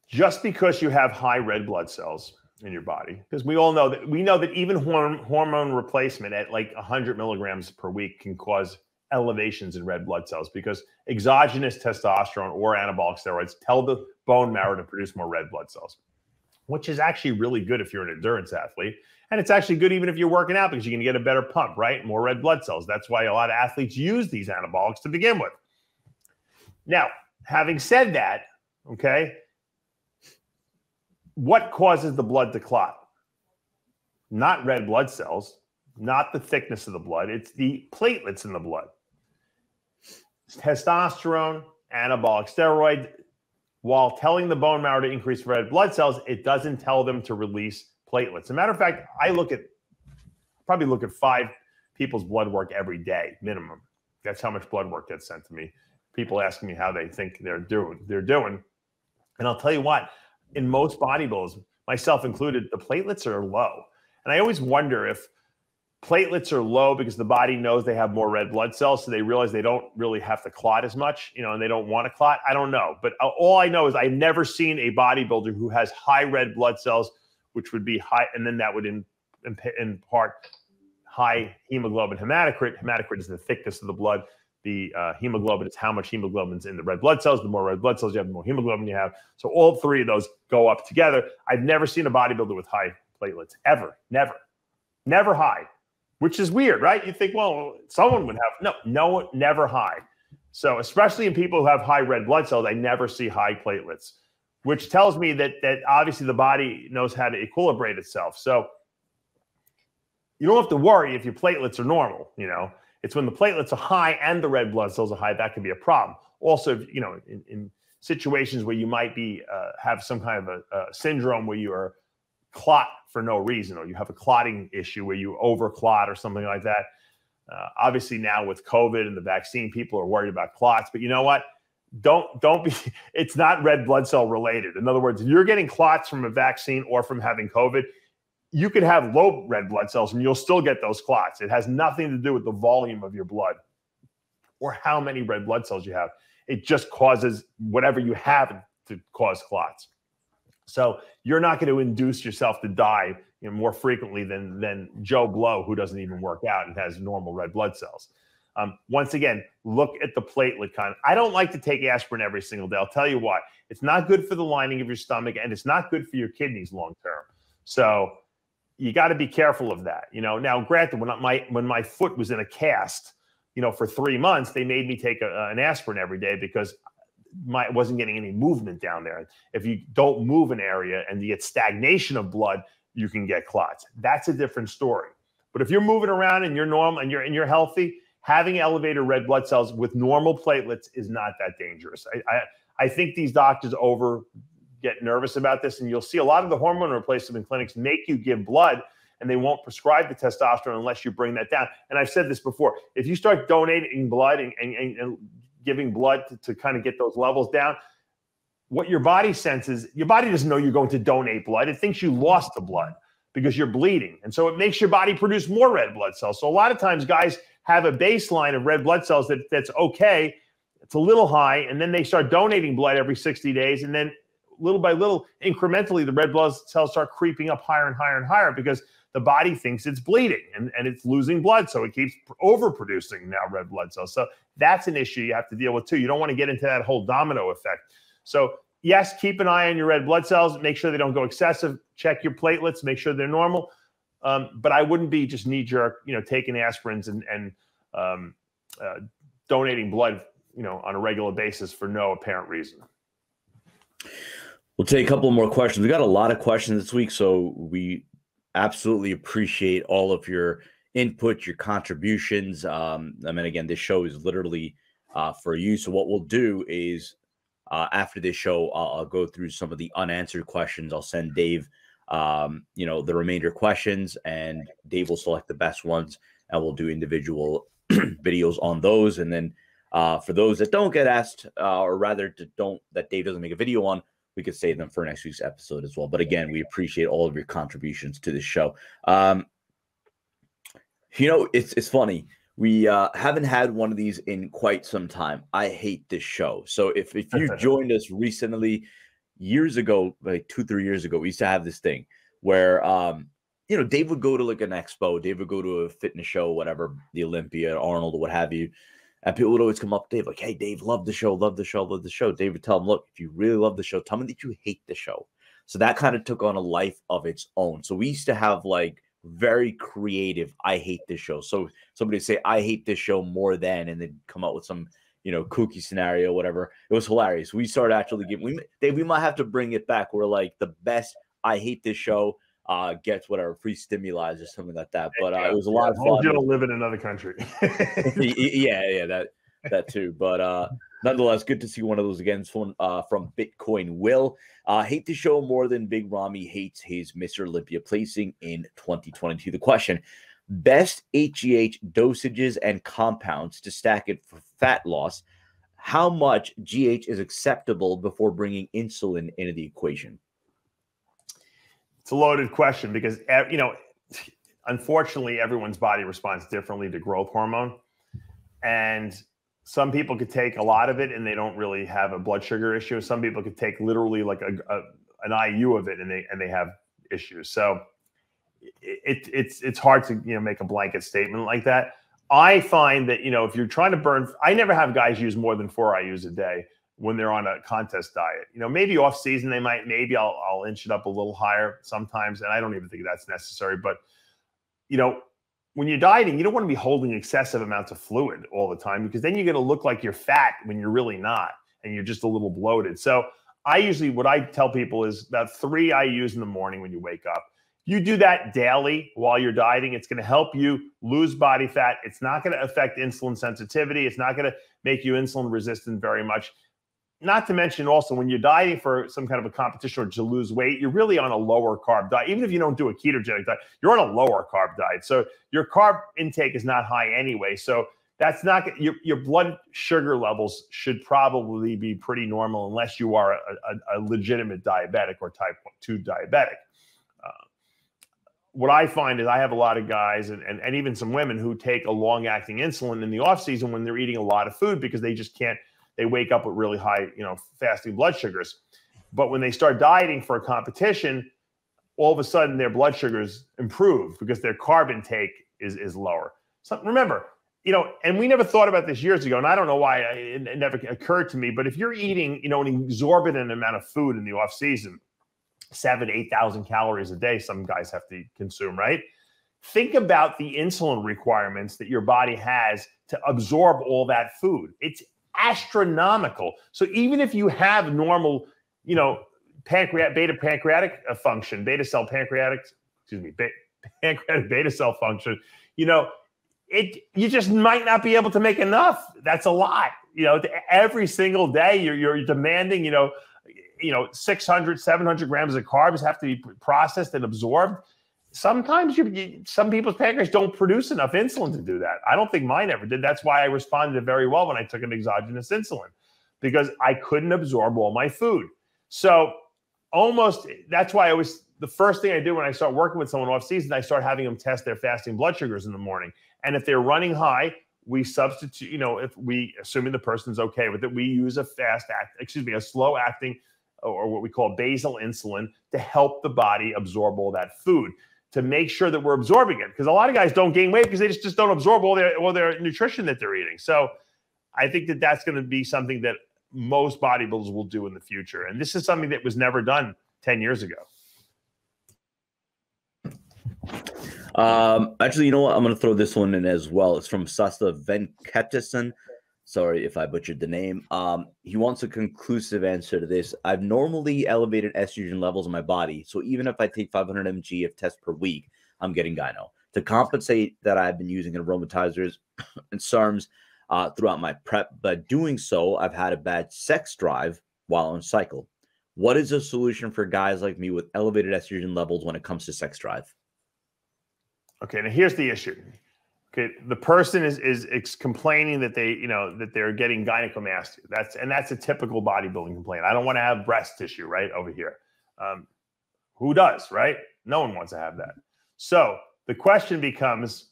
just because you have high red blood cells in your body, because we all know that we know that even horm- hormone replacement at like 100 milligrams per week can cause elevations in red blood cells because exogenous testosterone or anabolic steroids tell the bone marrow to produce more red blood cells, which is actually really good if you're an endurance athlete. And it's actually good even if you're working out because you can get a better pump, right? More red blood cells. That's why a lot of athletes use these anabolics to begin with. Now, having said that, okay, what causes the blood to clot? Not red blood cells, not the thickness of the blood, it's the platelets in the blood. Testosterone, anabolic steroid, while telling the bone marrow to increase red blood cells, it doesn't tell them to release platelets. As a matter of fact, I look at probably look at five people's blood work every day, minimum. That's how much blood work gets sent to me. People asking me how they think they're doing, they're doing. And I'll tell you what, in most bodybuilders, myself included, the platelets are low. And I always wonder if platelets are low because the body knows they have more red blood cells, so they realize they don't really have to clot as much, you know, and they don't want to clot. I don't know, but uh, all I know is I've never seen a bodybuilder who has high red blood cells, which would be high, and then that would in in, in part high hemoglobin hematocrit. Hematocrit is the thickness of the blood the uh, hemoglobin. It's how much hemoglobin's in the red blood cells. The more red blood cells you have, the more hemoglobin you have. So all three of those go up together. I've never seen a bodybuilder with high platelets ever, never, never high, which is weird, right? You think, well, someone would have no, no, never high. So especially in people who have high red blood cells, I never see high platelets, which tells me that that obviously the body knows how to equilibrate itself. So you don't have to worry if your platelets are normal, you know. It's when the platelets are high and the red blood cells are high that can be a problem. Also, you know, in, in situations where you might be uh, have some kind of a, a, syndrome where you are clot for no reason, or you have a clotting issue where you overclot or something like that. Uh, obviously, now with COVID and the vaccine, people are worried about clots. But you know what? Don't don't be. It's not red blood cell related. In other words, if you're getting clots from a vaccine or from having COVID, you could have low red blood cells and you'll still get those clots. It has nothing to do with the volume of your blood or how many red blood cells you have. It just causes whatever you have to cause clots. So you're not going to induce yourself to die you know, more frequently than than Joe Blow, who doesn't even work out and has normal red blood cells. Um, once again, look at the platelet count. I don't like to take aspirin every single day. I'll tell you why. It's not good for the lining of your stomach, and it's not good for your kidneys long term. So you got to be careful of that. You know, now granted, when my when my foot was in a cast, you know, for three months, they made me take a, an aspirin every day because my wasn't getting any movement down there. If you don't move an area and you get stagnation of blood, you can get clots. That's a different story. But if you're moving around and you're normal and you're and you're healthy, having elevated red blood cells with normal platelets is not that dangerous. I I, I think these doctors over get nervous about this. And you'll see a lot of the hormone replacement clinics make you give blood and they won't prescribe the testosterone unless you bring that down. And I've said this before if you start donating blood and, and, and giving blood to, to kind of get those levels down, what your body senses, your body doesn't know you're going to donate blood. It thinks you lost the blood because you're bleeding. And so it makes your body produce more red blood cells. So a lot of times guys have a baseline of red blood cells that, that's okay. It's a little high. And then they start donating blood every 60 days. And then little by little, incrementally, the red blood cells start creeping up higher and higher and higher because the body thinks it's bleeding and, and it's losing blood. So it keeps overproducing now red blood cells. So that's an issue you have to deal with too. You don't want to get into that whole domino effect. So yes, keep an eye on your red blood cells. Make sure they don't go excessive. Check your platelets. Make sure they're normal. Um, but I wouldn't be just knee jerk, you know, taking aspirins and and um, uh, donating blood, you know, on a regular basis for no apparent reason. We'll take a couple more questions. We got a lot of questions this week, so we absolutely appreciate all of your input, your contributions. Um, I mean, again, this show is literally uh, for you. So what we'll do is uh, after this show, I'll, I'll, go through some of the unanswered questions. I'll send Dave, um, you know, the remainder questions, and Dave will select the best ones, and we'll do individual videos on those. And then uh, for those that don't get asked, uh, or rather, don't that Dave doesn't make a video on, we could save them for next week's episode as well. But again, we appreciate all of your contributions to this show. Um, you know, it's it's funny. We uh, haven't had one of these in quite some time. I hate this show. So if if you joined us recently, years ago, like two three years ago, we used to have this thing where um, you know Dave would go to like an expo, Dave would go to a fitness show, whatever, the Olympia, Arnold, what have you. And people would always come up to Dave, like, hey, Dave, love the show, love the show, love the show. Dave would tell them, look, if you really love the show, tell me that you hate the show. So that kind of took on a life of its own. So we used to have like very creative. I hate this show. So somebody would say I hate this show more than, and then come up with some you know kooky scenario, whatever. It was hilarious. We started actually giving. We Dave, we might have to bring it back. We're like the best. I hate this show. Uh, gets whatever free stimuli or something like that. But uh, it was a lot of fun. You don't live in another country. yeah, yeah, that that too. But uh, nonetheless, good to see one of those again from uh, from Bitcoin Will. Uh, hate the show more than Big Ramy hates his Mr. Olympia placing in 2022. The question: Best HGH dosages and compounds to stack it for fat loss. How much GH is acceptable before bringing insulin into the equation? It's a loaded question because eh, you know, unfortunately, everyone's body responds differently to growth hormone, and some people could take a lot of it and they don't really have a blood sugar issue. Some people could take literally like a, a an IU of it and they and they have issues. So it, it's it's hard to you know make a blanket statement like that. I find that you know if you're trying to burn, I never have guys use more than four IU's a day when they're on a contest diet. You know, maybe off season they might maybe I'll I'll inch it up a little higher sometimes, and I don't even think that's necessary. But you know, when you're dieting, you don't want to be holding excessive amounts of fluid all the time because then you're going to look like you're fat when you're really not and you're just a little bloated. So I usually what I tell people is about three I use in the morning when you wake up. You do that daily while you're dieting. It's going to help you lose body fat. It's not going to affect insulin sensitivity. It's not going to make you insulin resistant very much. Not to mention also when you're dieting for some kind of a competition or to lose weight, you're really on a lower carb diet. Even if you don't do a ketogenic diet, you're on a lower carb diet. So your carb intake is not high anyway. So that's not your, your blood sugar levels should probably be pretty normal unless you are a, a, a legitimate diabetic or type 2 diabetic. Uh, what I find is I have a lot of guys and, and, and even some women who take a long acting insulin in the off season when they're eating a lot of food because they just can't they wake up with really high, you know, fasting blood sugars. But when they start dieting for a competition, all of a sudden their blood sugars improve because their carb intake is is lower. So remember, you know, and we never thought about this years ago, and I don't know why it, it never occurred to me. But if you're eating, you know, an exorbitant amount of food in the off season, seven, eight thousand calories a day, some guys have to consume, right? Think about the insulin requirements that your body has to absorb all that food. It's astronomical. So even if you have normal, you know, pancreatic beta pancreatic uh, function, beta cell pancreatic, excuse me, beta, pancreatic beta cell function, you know, it you just might not be able to make enough. That's a lot. You know, every single day you're you're demanding, you know, you know, 600, 700 grams of carbs have to be processed and absorbed sometimes you, you, some people's pancreas don't produce enough insulin to do that. I don't think mine ever did. That's why I responded very well when I took an exogenous insulin because I couldn't absorb all my food. So almost that's why I was the first thing I do when I start working with someone off season, I start having them test their fasting blood sugars in the morning. And if they're running high, we substitute, you know, if we assuming the person's okay with it, we use a fast act, excuse me, a slow acting or what we call basal insulin to help the body absorb all that food to make sure that we're absorbing it. Because a lot of guys don't gain weight because they just, just don't absorb all their all their nutrition that they're eating. So I think that that's going to be something that most bodybuilders will do in the future. And this is something that was never done 10 years ago. Um, actually, you know what? I'm going to throw this one in as well. It's from Sasta Venkatasan. Sorry if I butchered the name. Um, he wants a conclusive answer to this. I've normally elevated estrogen levels in my body. So even if I take 500 mg of test per week, I'm getting gyno. To compensate that, I've been using aromatizers and SERMs uh, throughout my prep. But doing so, I've had a bad sex drive while on cycle. What is a solution for guys like me with elevated estrogen levels when it comes to sex drive? Okay, now here's the issue. Okay, the person is is complaining that they, you know, that they're getting gynecomastia. That's and that's a typical bodybuilding complaint. I don't want to have breast tissue right over here. Um, who does, right? No one wants to have that. So the question becomes,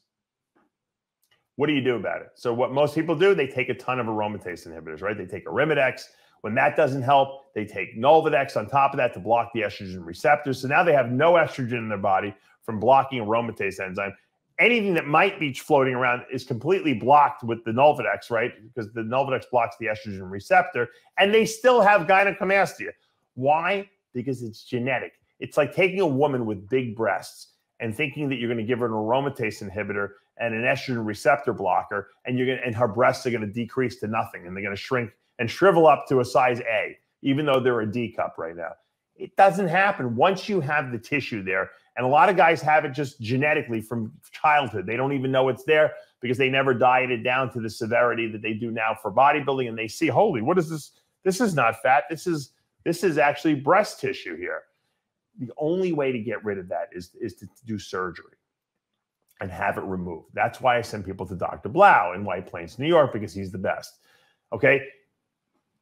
what do you do about it? So what most people do, they take a ton of aromatase inhibitors, right? They take Arimidex. When that doesn't help, they take Nolvadex on top of that to block the estrogen receptors. So now they have no estrogen in their body from blocking aromatase enzyme. Anything that might be floating around is completely blocked with the Nolvadex, right? Because the Nolvadex blocks the estrogen receptor, and they still have gynecomastia. Why? Because it's genetic. It's like taking a woman with big breasts and thinking that you're going to give her an aromatase inhibitor and an estrogen receptor blocker, and you're going to, and her breasts are going to decrease to nothing, and they're going to shrink and shrivel up to a size A, even though they're a D cup right now. It doesn't happen once you have the tissue there and a lot of guys have it just genetically from childhood. They don't even know it's there because they never dieted down to the severity that they do now for bodybuilding. And they see, holy, what is this? This is not fat. This is this is actually breast tissue here. The only way to get rid of that is, is to do surgery and have it removed. That's why I send people to Dr. Blau in White Plains, New York, because he's the best. Okay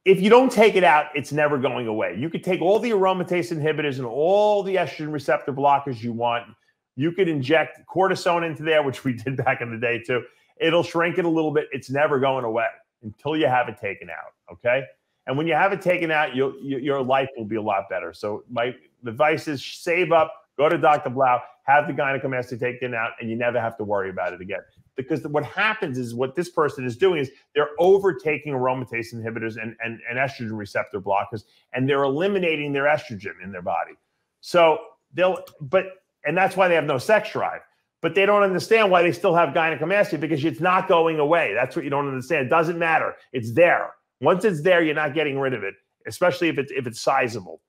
if you don't take it out, it's never going away. You could take all the aromatase inhibitors and all the estrogen receptor blockers you want. You could inject cortisone into there, which we did back in the day too. It'll shrink it a little bit. It's never going away until you have it taken out. Okay. And when you have it taken out, you, your life will be a lot better. So my advice is save up, go to Dr. Blau, have the gynecomastia taken out, and you never have to worry about it again because what happens is what this person is doing is they're overtaking aromatase inhibitors and, and, and estrogen receptor blockers, and they're eliminating their estrogen in their body. So they'll, but, and that's why they have no sex drive. But they don't understand why they still have gynecomastia because it's not going away. That's what you don't understand. It doesn't matter. It's there. Once it's there, you're not getting rid of it, especially if it's if it's sizable.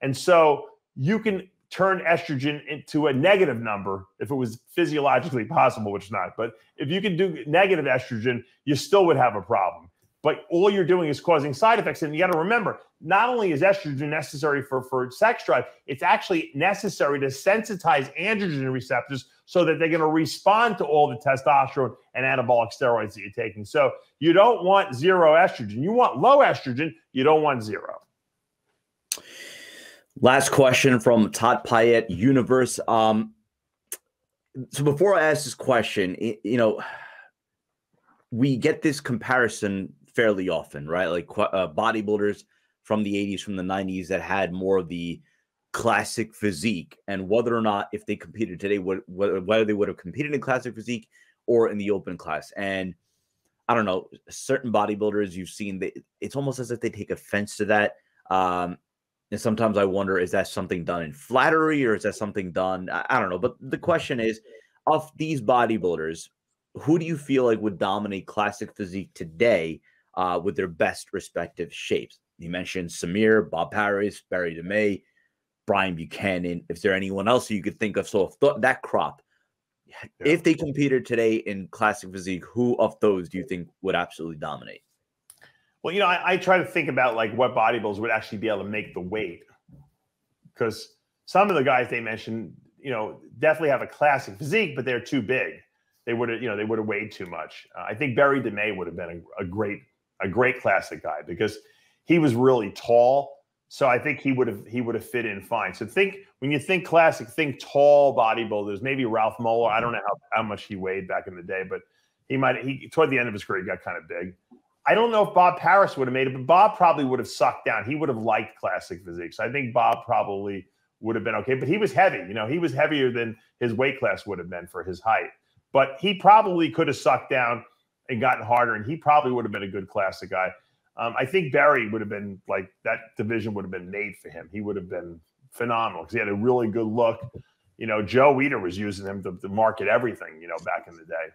And so you can turn estrogen into a negative number if it was physiologically possible, which is not. But if you can do negative estrogen, you still would have a problem. But all you're doing is causing side effects. And you got to remember, not only is estrogen necessary for, for sex drive, it's actually necessary to sensitize androgen receptors so that they're going to respond to all the testosterone and anabolic steroids that you're taking. So you don't want zero estrogen. You want low estrogen. You don't want zero. Last question from Todd Payet Universe. Um, so before I ask this question, you know, we get this comparison fairly often, right? Like uh, bodybuilders from the 80s, from the 90s that had more of the classic physique, and whether or not if they competed today, whether they would have competed in classic physique or in the open class. And I don't know, certain bodybuilders you've seen, they, it's almost as if they take offense to that. Um, and sometimes I wonder, is that something done in flattery or is that something done? I, don't know. But the question is, of these bodybuilders, who do you feel like would dominate classic physique today uh, with their best respective shapes? You mentioned Samir, Bob Paris, Berry DeMey, Brian Buchanan. If there anyone else you could think of, so th- that crop, yeah. if they competed today in classic physique, who of those do you think would absolutely dominate? Well, you know, I, I, try to think about like what bodybuilders would actually be able to make the weight because some of the guys they mentioned, you know, definitely have a classic physique, but they're too big. They would have, you know, they would have weighed too much. Uh, I think Berry DeMey would have been a, a, great, a great classic guy because he was really tall. So I think he would have he would have fit in fine. So think when you think classic, think tall bodybuilders. Maybe Ralf Moeller. I don't know how, how much he weighed back in the day, but he might he toward the end of his career he got kind of big. I don't know if Bob Paris would have made it, but Bob probably would have sucked down. He would have liked classic physique. So I think Bob probably would have been okay. But he was heavy. You know, he was heavier than his weight class would have been for his height. But he probably could have sucked down and gotten harder, and he probably would have been a good classic guy. Um, I think Barry would have been like that division would have been made for him. He would have been phenomenal because he had a really good look. You know, Joe Weider was using him to, to market everything. You know, back in the day.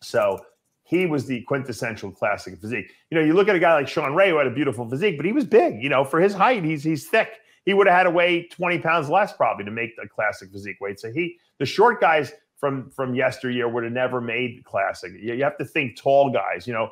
So he was the quintessential classic physique. You know, you look at a guy like Shawn Ray who had a beautiful physique, but he was big. You know, for his height, he's he's thick. He would have had to weigh 20 pounds less probably to make the classic physique weight. So he, the short guys from from yesteryear would have never made classic. You, you have to think tall guys. You know,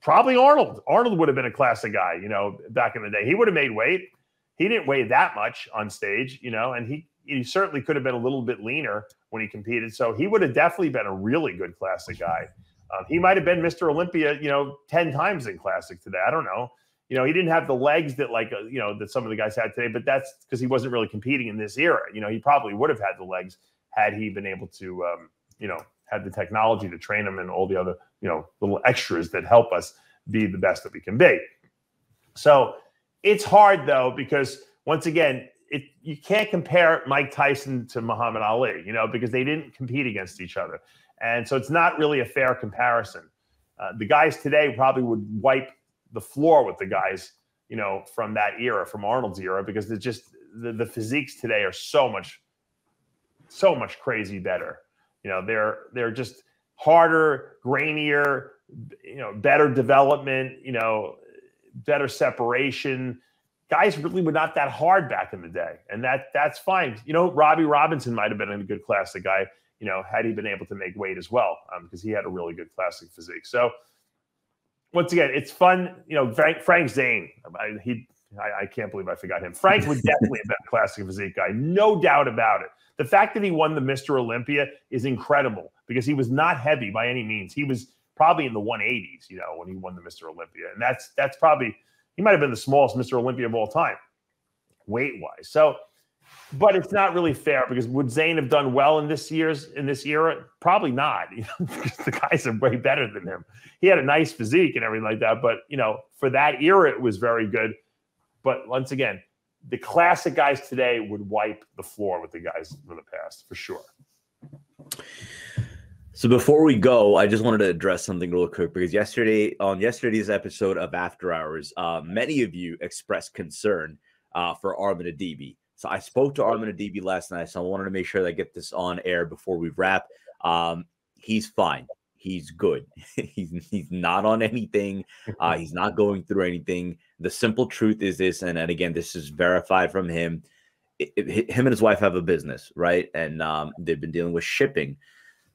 probably Arnold. Arnold would have been a classic guy. You know, back in the day, he would have made weight. He didn't weigh that much on stage. You know, and he he certainly could have been a little bit leaner when he competed. So he would have definitely been a really good classic guy. Um, he might have been Mr. Olympia, you know, 10 times in classic today. I don't know. You know, he didn't have the legs that like, uh, you know, that some of the guys had today, but that's because he wasn't really competing in this era. You know, he probably would have had the legs had he been able to, um, you know, had the technology to train him and all the other, you know, little extras that help us be the best that we can be. So it's hard though, because once again, it you can't compare Mike Tyson to Muhammad Ali, you know, because they didn't compete against each other. And so it's not really a fair comparison. Uh, the guys today probably would wipe the floor with the guys, you know, from that era, from Arnold's era, because they're just the, the physiques today are so much, so much crazy better. You know, they're they're just harder, grainier, you know, better development, you know, better separation. Guys really were not that hard back in the day, and that that's fine. You know, Robbie Robinson might have been a good classic guy you know, had he been able to make weight as well, because um, he had a really good classic physique. So once again, it's fun. You know, Frank, Frank Zane, I, he, I, I, can't believe I forgot him. Frank was definitely a classic physique guy, no doubt about it. The fact that he won the Mr. Olympia is incredible because he was not heavy by any means. He was probably in the 180s, you know, when he won the Mr. Olympia, and that's that's probably he might have been the smallest Mr. Olympia of all time, weight wise. So but it's not really fair because would Zane have done well in this year's in this era? Probably not. You know, because the guys are way better than him. He had a nice physique and everything like that, but you know, for that era, it was very good. But once again, the classic guys today would wipe the floor with the guys from the past for sure. So before we go, I just wanted to address something real quick because yesterday on yesterday's episode of After Hours, uh, many of you expressed concern uh, for Armin Adibi. So I spoke to Armin Adibi last night, so I wanted to make sure that I get this on air before we wrap. Um, he's fine. He's good. he's he's not on anything. Uh, he's not going through anything. The simple truth is this, and, and again, this is verified from him. It, it, him and his wife have a business, right? And um, they've been dealing with shipping.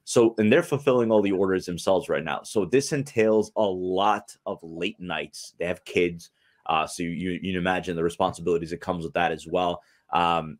So, and they're fulfilling all the orders themselves right now. So, this entails a lot of late nights. They have kids. Uh, so, you, you imagine the responsibilities that comes with that as well. Um,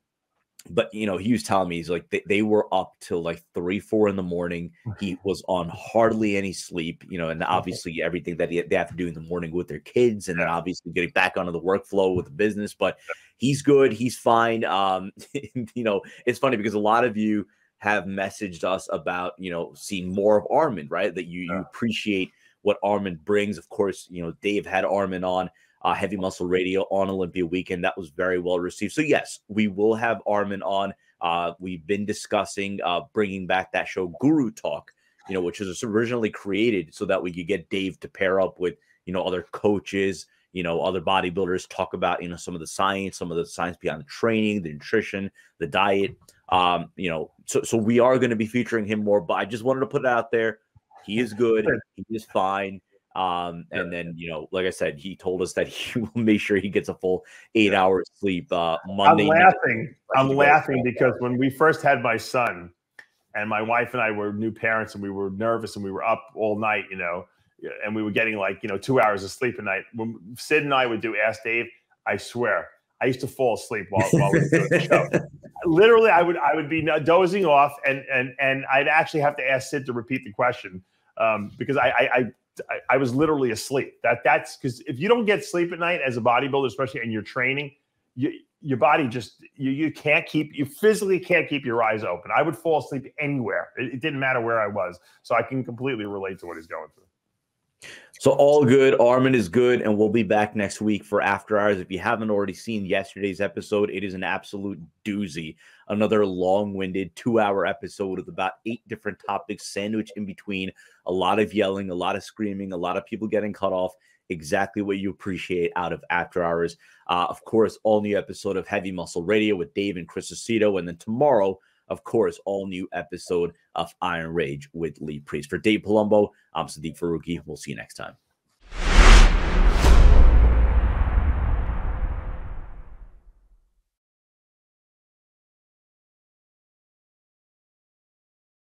but you know, he was telling me he's like they, they were up till like three, four in the morning. He was on hardly any sleep, you know, and obviously everything that he, they have to do in the morning with their kids, and then obviously getting back onto the workflow with the business. But he's good, he's fine. Um, you know, it's funny because a lot of you have messaged us about you know seeing more of Armin, right? That you, you appreciate what Armin brings. Of course, you know Dave had Armin on uh, Heavy Muscle Radio on Olympia weekend. That was very well received. So, yes, we will have Armin on. Uh, we've been discussing uh, bringing back that show, Guru Talk, you know, which was originally created so that we could get Dave to pair up with, you know, other coaches, you know, other bodybuilders, talk about, you know, some of the science, some of the science behind the training, the nutrition, the diet. Um, you know, so so we are going to be featuring him more, but I just wanted to put it out there. He is good. He is fine. Um, and then, you know, like I said, he told us that he will make sure he gets a full eight hours sleep uh, Monday. I'm laughing. I'm laughing because when we first had my son, and my wife and I were new parents, and we were nervous, and we were up all night, you know, and we were getting like you know two hours of sleep a night. When Sid and I would do Ask Dave, I swear I used to fall asleep while, while we were doing the show. Literally, I would I would be dozing off, and and and I'd actually have to ask Sid to repeat the question um, because I, I, I, I was literally asleep. That that's because if you don't get sleep at night as a bodybuilder, especially and you're training, you, your body just you you can't keep you physically can't keep your eyes open. I would fall asleep anywhere. It, it didn't matter where I was, so I can completely relate to what he's going through. So all good. Armin is good, and we'll be back next week for After Hours. If you haven't already seen yesterday's episode, it is an absolute doozy. Another long-winded two-hour episode with about eight different topics sandwiched in between. A lot of yelling, a lot of screaming, a lot of people getting cut off. exactly what you appreciate out of After Hours. Uh, of course, all new episode of Heavy Muscle Radio with Dave and Chris Aceto. And then tomorrow, of course, all new episode of Iron Rage with Lee Priest. For Dave Palumbo, I'm Sadiq Faruqi. We'll see you next time.